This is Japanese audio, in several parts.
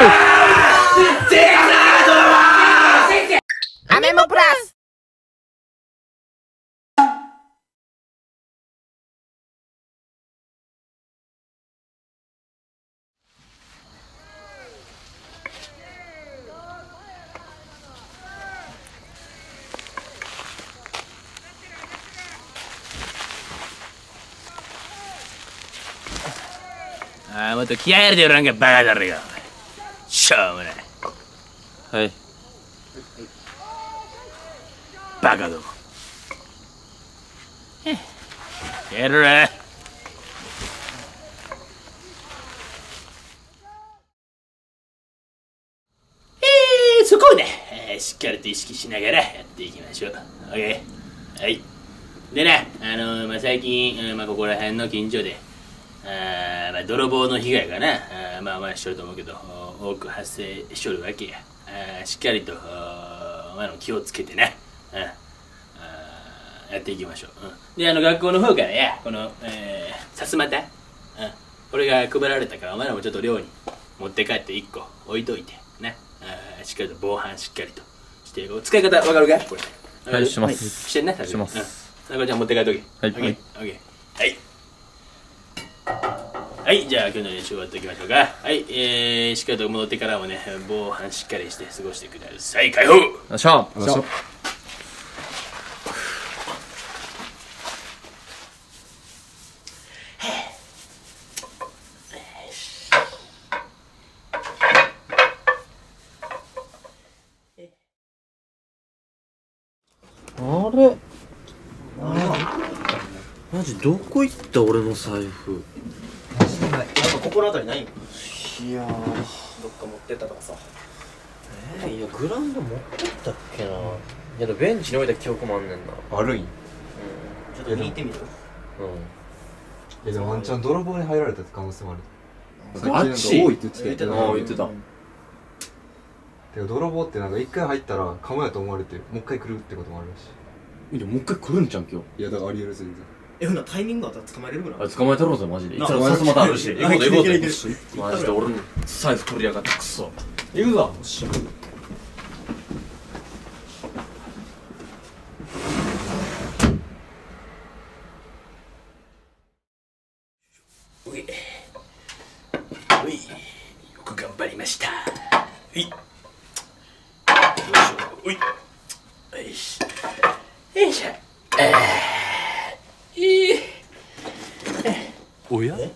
アメモプラスああもっとしょうもない。はい。バカども。やるな。えー、そこをね、えーしっかりと意識しながらやっていきましょう。OK はい。でねあのーまあ、最近、うんまあ、ここら辺の近所であーまあ、泥棒の被害がな。あーまあまあしとると思うけど。お多く発生しとるわけや。しっかりとあーまあ、気をつけてな、うん。やっていきましょう、うん。であの学校の方からや。この、えー、さすまた、うん、これが配られたからお前らもちょっと寮に持って帰って1個置いといて。なあーしっかりと防犯しっかりと。して使い方わかるか？これ。はいします。してんなします。うん、中ちゃん持って帰っとけ。はい。オッケー。はいはい、じゃあ今日の練習終わっておきましょうか。はい、えー、しっかりと戻ってからもね、防犯しっかりして過ごしてください。解放よっしゃ。よいしょあれ？マジどこ行った俺の財布？心当たりないんいやどっか持ってったとかさ。えー、いやグラウンド持ってったっけな。いやでもベンチに置いた記憶もあんねんな。悪い。ん。ちょっと聞いてみる？うん。えでもワンチャン泥棒に入られたって可能性もある。ガチ最近なんか多いって言ってた言ってた。ああ言ってた。てか泥棒ってなんか一回入ったらカモやと思われてもう一回来るってこともあるらし。いやもう一回来るんじゃん今日。いいやだからありえる全然えほんならタイミングあったら捕まえれるぐらい？あ捕まえたろうぜマジで。いつなもさすまたあるし。行こうぜ行こうぜマジで俺の財布取りやがってクソ行くぞうい。うい。よく頑張りました。うい。よいしょ。うい。よいしょ。よいしょ。えーいい。おやえ？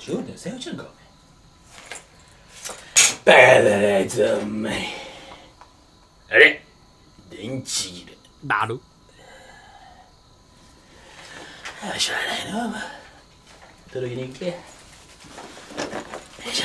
違うんだよ、さよちゃんか。バカだな、あれ？電池切れ。なる。あしょうがないな届けに行け。よいしょ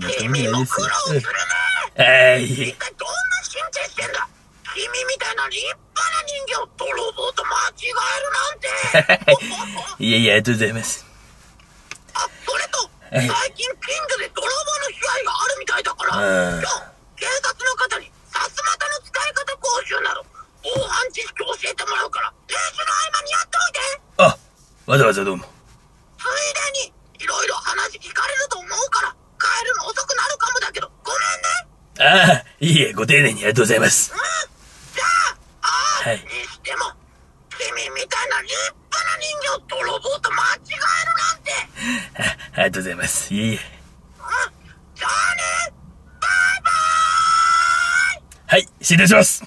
たまたまないですよはいどんな神経してんだ君みたいな立派な人間を泥棒と間違いやいや、ありがとうございます。あ、それと、はい最近近所で泥棒の被害があるみたいだから、うん今日、警察の方にさすまたの使い方講習など、防犯知識教えてもらうから、練習の合間にやっておいてあ、わざわざどうも。ついでに、いろいろ話聞かれると思うから、帰るの遅くなるかもだけど、ごめんねああ、いいえ、ご丁寧にありがとうございます。うんじゃあ、ああ、はいにしても、君みたいな立派な人形を泥棒と間違えるなんて、あ ありがとうございます。いえいえ。うん、じゃあねバイバーイはい、失礼します。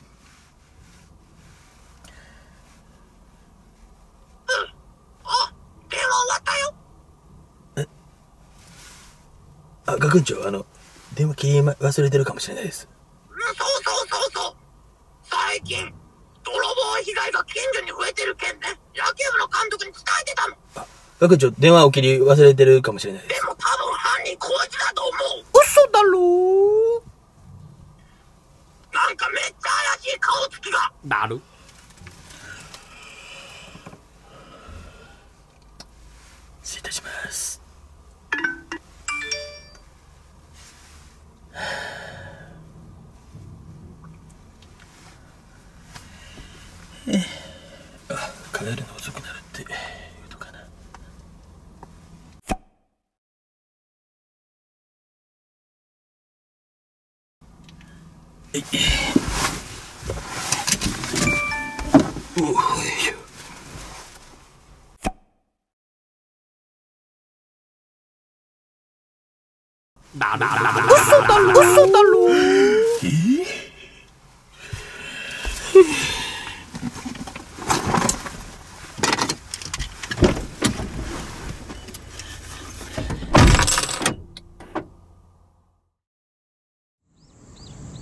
あ、電話終わったよあ、学長、あの、電話切り忘れてるかもしれないです。うんそうそうそうそう最近、泥棒被害が近所に増えてるけんね、野球部の監督に伝えてたの。学長、電話を切り忘れてるかもしれないで。ですも多分犯人こいつだと思う。嘘だろなんかめっちゃ怪しい顔つきが。だる帰るの遅くなるって言うとかな。えい。およいしょ。嘘だろ嘘だろ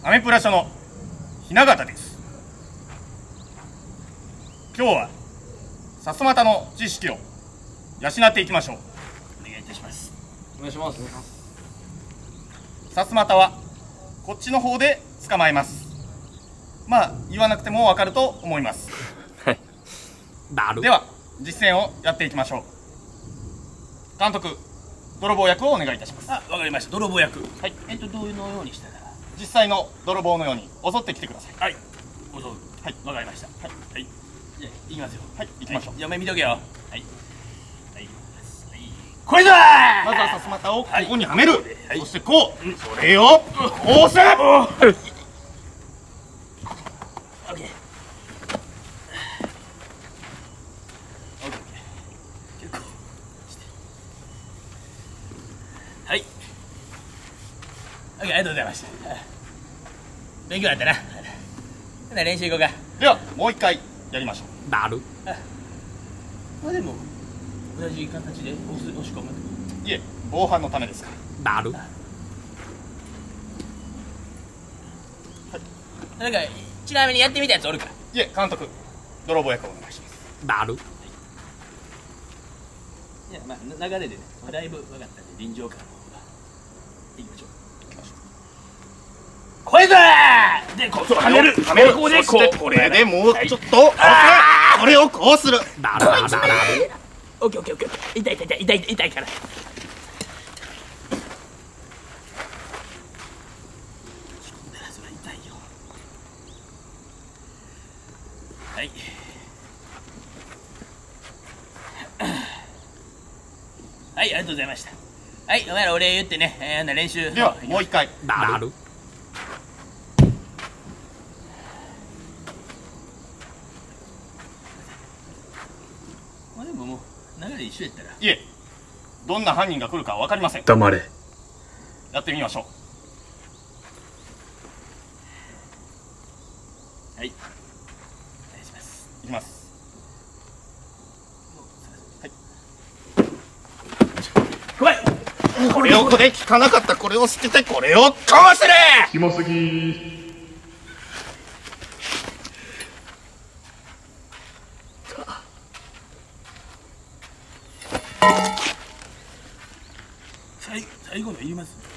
アメプラ社の雛形です。今日はさすまたの知識を養っていきましょう。お願いいたします。お願いします。さすまたはこっちの方で捕まえます。まあ言わなくてもわかると思います。では実践をやっていきましょう。監督泥棒役をお願いいたします。あ、わかりました。泥棒役。はい。えっと、どういうのようにしたら。実際の泥棒のように襲ってきてくださいはい。おそう。はい、わかりました。はい。はい。じゃあ、行きますよ。はい行きましょうはいじゃあ、お前見とけよ。はい。はい。はい。これだまずはさすまたをこはいこにはめる、はいそしてこう、それをこうする、はい。ありがとうございました。勉強になったな。ほな練習行こうか。ではもう一回やりましょう。だる。まあでも、同じ形で押す押し込む。いえ防犯のためですから。だる。なんか、ちなみにやってみたやつおるか？いえ監督泥棒役をお願いします。だる。い。や、まあ、流れでね、だいぶ分かったんで、臨場感の方が。いきましょう。行きましょうこれだーで、こう、はめる。はめるここで、そこう。これでもうはいちょっと、これをこうするオッケーオッケー。痛い痛い痛い痛い痛いから。はい。はい、ありがとうございました。はい、お前らお礼言ってね、えー、練習。ではもう一回だるまあでももう、流れ一緒やったら。いえどんな犯人が来るか分かりません。黙れ。やってみましょう。はい。お願いします。いきます。怖い。これをこれ聞かなかった。これを捨ててこれをかわせれ。暇すぎ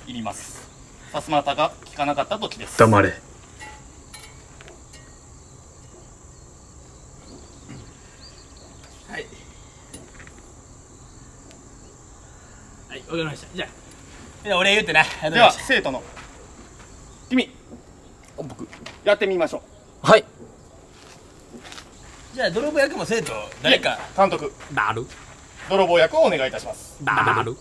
いります。さすまたが効かなかった時です。黙れ。はい。はいわかりました。じゃあ。お礼言うてなでは生徒の。君。僕。やってみましょう。はい。じゃあ泥棒役も生徒誰か。監督。なる。泥棒役をお願いいたします。なる。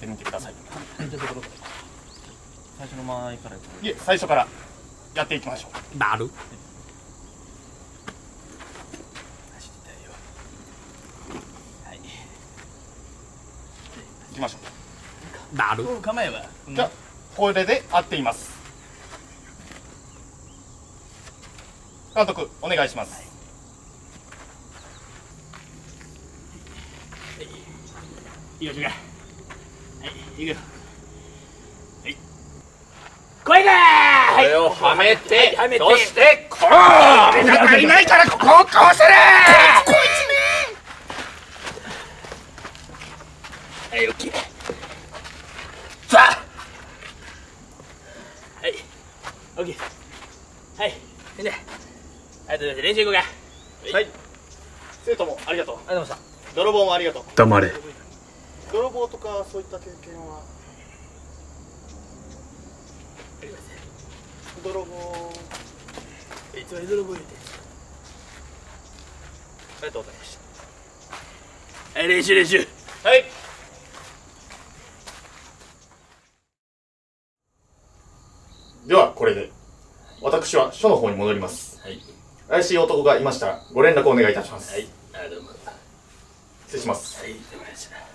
ってみてください。最初の間合いから。いえ最初からやっていきましょう。なる。い。きましょなる。お構えはうじゃあこれで合っています。監督お願いします。い。きましょうかはい行く。よはい。来いかーはい。これをはめて、はいはめて。そしてこう！俺がいないからここをかわせるはい、オッケー。さあ！はい、オッケー。はい、じゃあ、ありがとうございます。練習行こうか。はい。生徒もありがとう。ありがとうございまし泥棒もありがとう。黙れかそういった経験は。泥棒いつまで泥棒言うて。ありがとうございましたはい、練習練習。はい。ではこれで。私は署の方に戻ります。はい、怪しい男がいました。らご連絡お願いいたします。はい、あ、どうも。は失礼します。い、どうもありがとうございました。な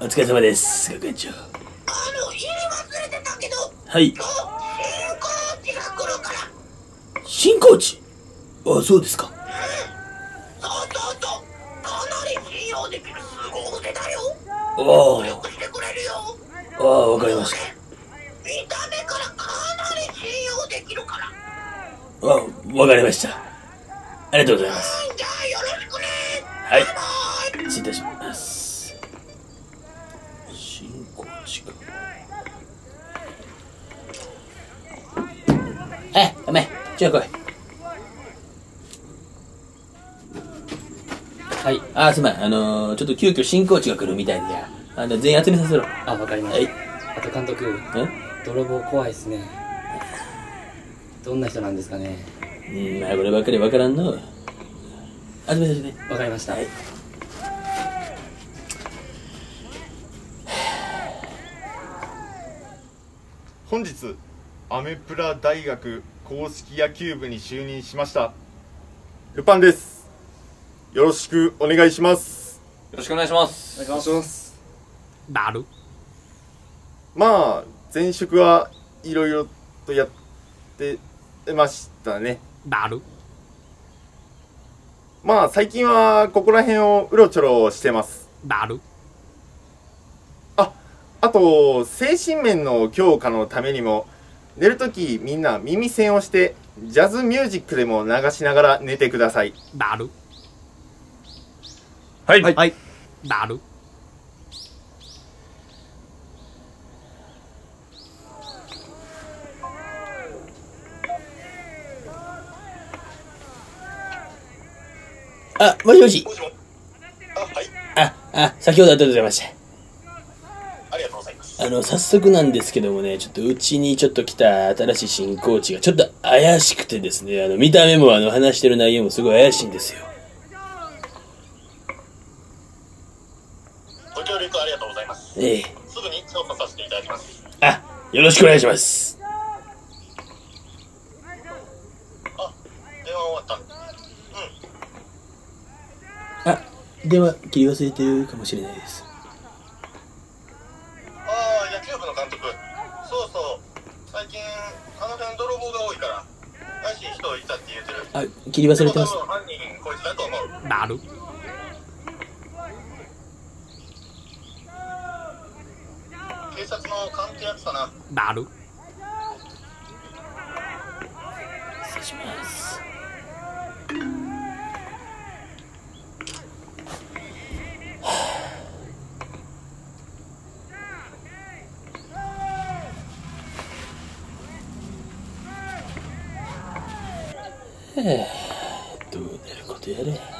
お疲れ様です、学園長。あの言い忘れてたけどはい、新コーチが来るから新コーチ。あ、そうですか。そうそうそうかなり信用できるすご腕だよあよくしてくれるよあ、ああ、わかりまし見た目からかなり信用できるからた。あ、わかりました。ありがとうございます。お前、ちょい来い。はい。あ、すまん。あのー、ちょっと急遽新コーチが来るみたいでや。あの、全員集めさせろ。あ、わかりまはい。した。あと監督、ん泥棒怖いっすね。どんな人なんですかね。うん、まあ、こればっかりわからんの。集めさせて。わかりました。はい本日アメプラ大学公式野球部に就任しました。ルパンです。よろしくお願いします。よろしくお願いします。お願いします。なる。まあ前職はいろいろとやってましたね。なる。まあ最近はここら辺をうろちょろしてます。なる。あと精神面の強化のためにも寝るときみんな耳栓をしてジャズミュージックでも流しながら寝てください。なる。はい、はい。なる。あ、もしもし。あはいあ、あ、先ほどありがとうございました。ありがとうございますあの、早速なんですけどもね、ちょっとうちにちょっと来た新しい新コーチがちょっと怪しくてですね、あの、見た目もあの、話してる内容もすごい怪しいんですよ。ご協力ありがとうございますええ。すぐに調査させていただきますあ、よろしくお願いします。あ電話終わったうんあ、電話切り忘れてるかもしれないです。ああ野球部の監督そうそう最近あの辺泥棒が多いから怪しい人いたって言うてるあ、切り忘れてます。なる。警察の勘ってやつかななる。失礼します。はあ。どうなることやれ。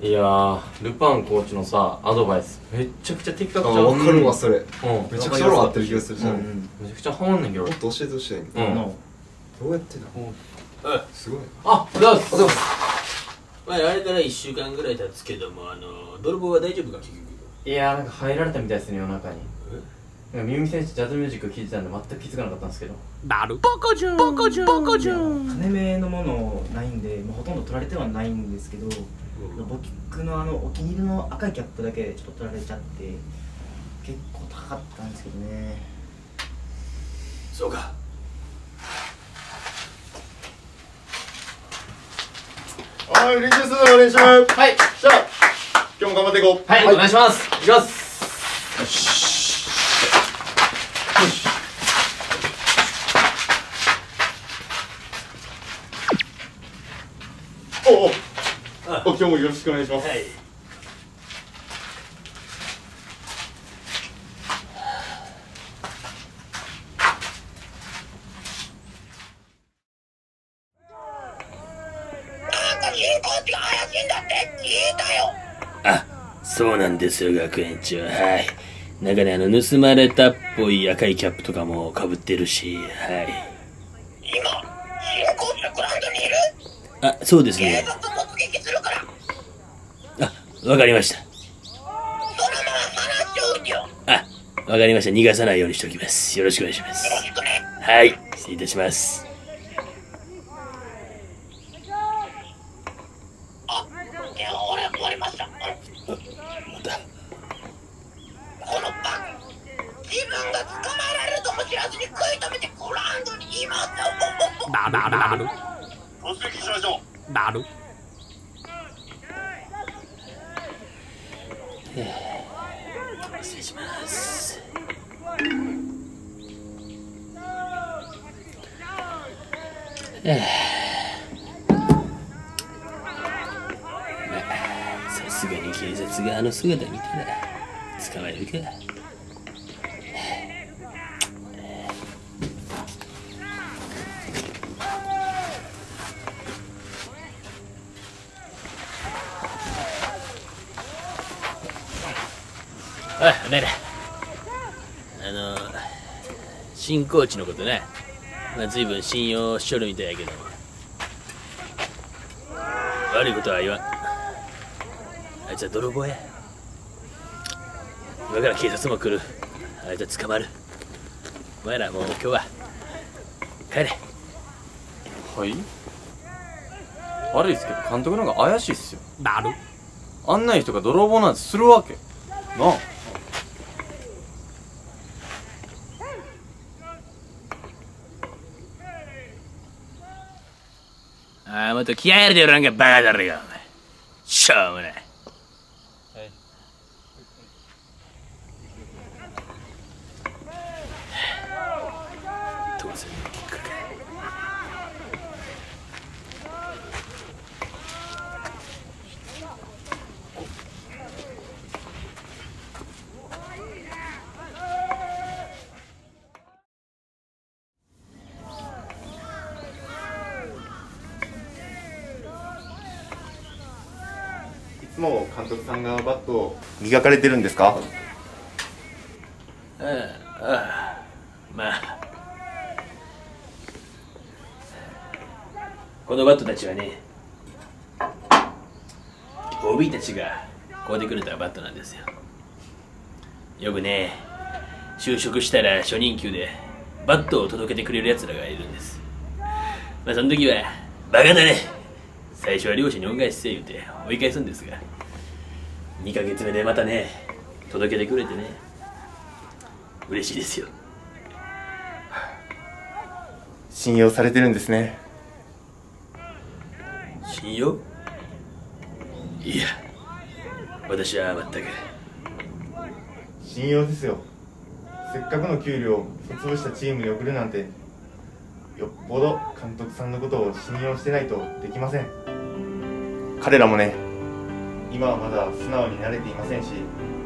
いやールパンコーチのさアドバイス。めっちゃくちゃ的確じゃん。あ分かるわそれ。うん。めちゃくちゃ俺合ってる気がするじゃん。もめちゃくちゃハマんねんけどっと教えてほしい。ねうん。どうやってだすごいあおはようございます。まああれから1週間ぐらい経つけどもあの泥棒は大丈夫か？結局。いやーなんか入られたみたいですね夜中に。なんかミミ選手ジャズミュージック聴いてたんで全く気づかなかったんですけど。なるバカじゃんバカじゃんバカじゃん金目のものないんで、まあ、ほとんど取られてはないんですけど、僕のあのお気に入りの赤いキャップだけちょっと取られちゃって結構高かったんですけどね。そうか。はい練習するぞ練習はい。じゃあ今日も頑張っていこう。はい、お願いします。いきます。おうおうお今日もよろしくお願いします。はい。なんか人工地が怪しいんだって聞いたよ。あそうなんですよ学園長。はい。中であの盗まれたっぽい赤いキャップとかもかぶってるしはい。今人工地のグラウンドにいる？あそうです警ねわかりました。あわかりました。逃がさないようにしておきます。よろしくお願いします。はい失礼いたしますあいや俺終わりましたうんまたこのバカ自分が捕まえられるとも知らずに食い止めてグラウンドにいますよなるなる突撃しましょうなる失礼しますまあさすがに警察があの姿見たら捕まえるか。あ、ねえねえあの新コーチのことね、随分信用しちょるみたいやけど。悪いことは言わん。あいつは泥棒や。今から警察も来る。あいつは捕まる。お前らもう今日は帰れ。はい。悪いですけど監督なんか怪しいっすよ。なる。あんない人が泥棒なんてするわけ。なあああもっと気合入れてよなんかバカだろよお前しょうもないつも監督さんがバットを磨かれてるんですか？ああまあ。このバットたちはね OB たちがこうてくれたバットなんですよ。よくね就職したら初任給でバットを届けてくれる奴らがいるんです。まあその時はバカだね。最初は漁師に恩返しせえ言うて追い返すんですが2ヶ月目でまたね届けてくれてね嬉しいですよ。信用されてるんですね。信用？いや私は全く。信用ですよ。せっかくの給料を卒業したチームに送るなんてよっぽど監督さんのことを信用してないとできません彼らもね今はまだ素直になれていませんし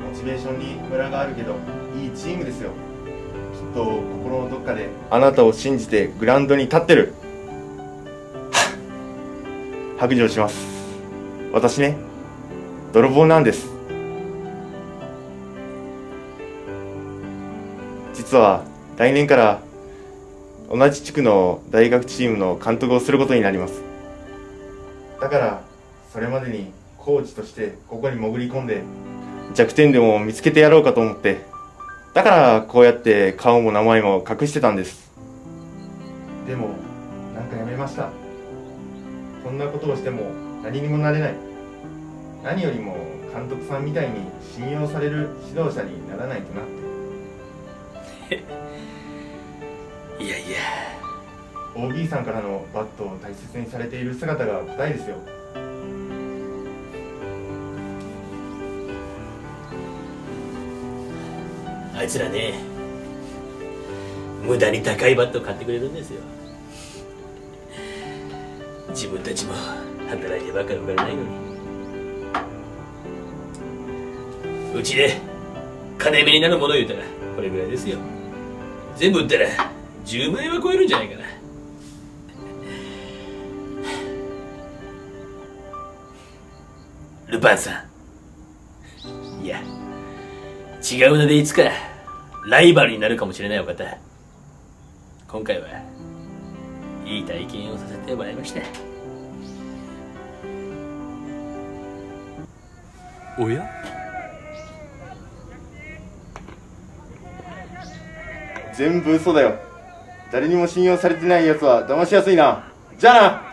モチベーションにムラがあるけどいいチームですよ。きっと心のどっかで。あなたを信じてグラウンドに立ってる。白状します。私ね泥棒なんです。実は来年から同じ地区の大学チームの監督をすることになります。だからそれまでにコーチとしてここに潜り込んで弱点でも見つけてやろうかと思ってだからこうやって顔も名前も隠してたんです。でもなんかやめました。こんなことをしても何にもなれない。何よりも監督さんみたいに信用される指導者にならないとなって。いやいや。OB さんからのバットを大切にされている姿が答えですよあいつらね無駄に高いバットを買ってくれるんですよ。自分たちも働いてばかりお金ないのに。うちで金目になるもの言うたらこれぐらいですよ。全部売ったら10万円は超えるんじゃないかな。ルパンさん。違うのでいつかライバルになるかもしれないお方。今回はいい体験をさせてもらいましたおや？全部嘘だよ。誰にも信用されてないやつは騙しやすいな。じゃあな